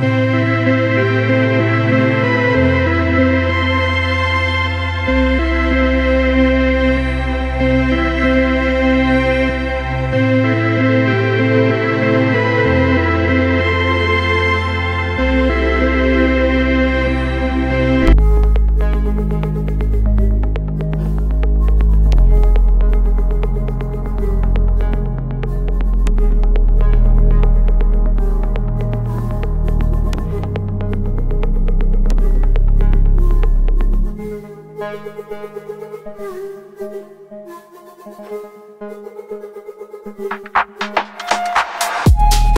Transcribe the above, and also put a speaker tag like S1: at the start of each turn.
S1: Música Thank